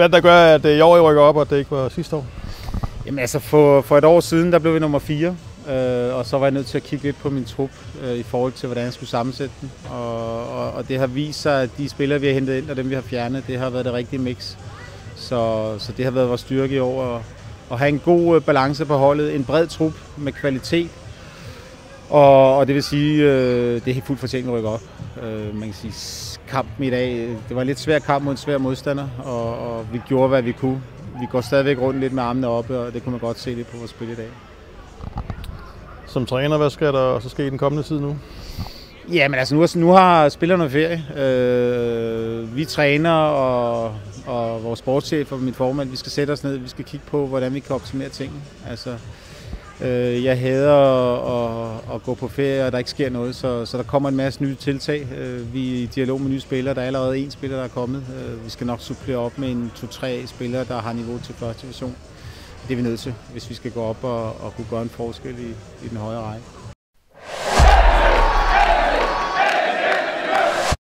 Hvad der gør, at øh, i år I rykker op, og det ikke var sidste år? Jamen altså, for, for et år siden, der blev vi nummer 4, øh, og så var jeg nødt til at kigge lidt på min trup øh, i forhold til, hvordan jeg skulle sammensætte den. Og, og, og det har vist sig, at de spillere, vi har hentet ind, og dem, vi har fjernet, det har været det rigtige mix. Så, så det har været vores styrke i år, at, at have en god øh, balance på holdet, en bred trup med kvalitet, og, og det vil sige, øh, det er helt fuldt fortjent at rykke op. Øh, man kan sige, kampen i dag, det var en lidt svær kamp mod en svær modstander, og, og vi gjorde, hvad vi kunne. Vi går stadigvæk rundt lidt med armene oppe, og det kunne man godt se lidt på vores spil i dag. Som træner, hvad skal der så ske i den kommende tid nu? Ja, men altså nu, nu har spillerne ferie. Øh, vi træner, og, og vores sportschef og min formand, vi skal sætte os ned, vi skal kigge på, hvordan vi kan optimere tingene. Altså, Øh, jeg hader at, at, at gå på ferie, og der ikke sker noget, så, så der kommer en masse nye tiltag. Øh, vi er i dialog med nye spillere. Der er allerede en spiller, der er kommet. Øh, vi skal nok supplere op med en to-tre spillere, der har niveau til første division. Det er vi nødt til, hvis vi skal gå op og, og kunne gøre en forskel i, i den højere række.